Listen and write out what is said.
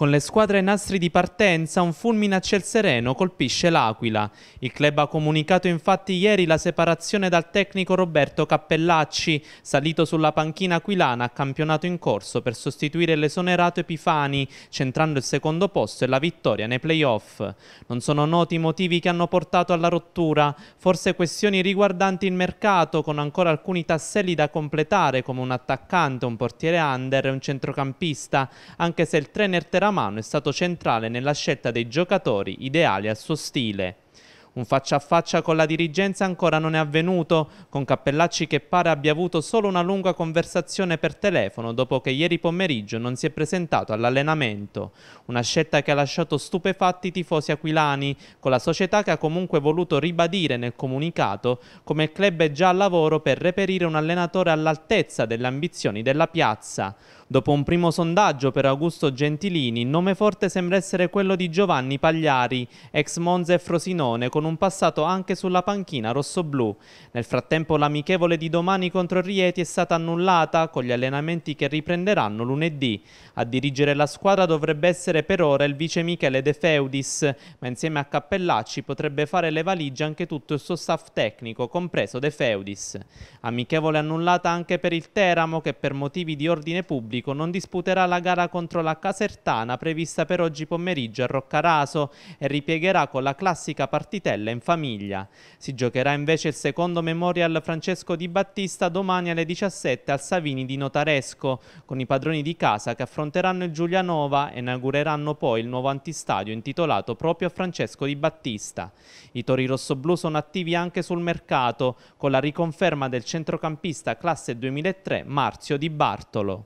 Con le squadre nastri di partenza, un fulmine a ciel sereno colpisce l'Aquila. Il club ha comunicato infatti ieri la separazione dal tecnico Roberto Cappellacci, salito sulla panchina aquilana a campionato in corso per sostituire l'esonerato Epifani, centrando il secondo posto e la vittoria nei playoff. Non sono noti i motivi che hanno portato alla rottura, forse questioni riguardanti il mercato, con ancora alcuni tasselli da completare come un attaccante, un portiere under e un centrocampista, anche se il trainer terrà mano è stato centrale nella scelta dei giocatori ideali al suo stile. Un faccia a faccia con la dirigenza ancora non è avvenuto, con Cappellacci che pare abbia avuto solo una lunga conversazione per telefono dopo che ieri pomeriggio non si è presentato all'allenamento. Una scelta che ha lasciato stupefatti i tifosi aquilani, con la società che ha comunque voluto ribadire nel comunicato come il club è già al lavoro per reperire un allenatore all'altezza delle ambizioni della piazza. Dopo un primo sondaggio per Augusto Gentilini, il nome forte sembra essere quello di Giovanni Pagliari, ex Monza e Frosinone, con un passato anche sulla panchina rossoblù. Nel frattempo l'amichevole di domani contro Rieti è stata annullata con gli allenamenti che riprenderanno lunedì. A dirigere la squadra dovrebbe essere per ora il vice Michele De Feudis, ma insieme a Cappellacci potrebbe fare le valigie anche tutto il suo staff tecnico, compreso De Feudis. Amichevole annullata anche per il Teramo che per motivi di ordine pubblico non disputerà la gara contro la Casertana prevista per oggi pomeriggio a Roccaraso e ripiegherà con la classica partitella in famiglia. Si giocherà invece il secondo Memorial Francesco Di Battista domani alle 17 al Savini di Notaresco con i padroni di casa che affronteranno il Giulianova e inaugureranno poi il nuovo antistadio intitolato proprio a Francesco Di Battista. I tori rossoblù sono attivi anche sul mercato con la riconferma del centrocampista classe 2003 Marzio Di Bartolo.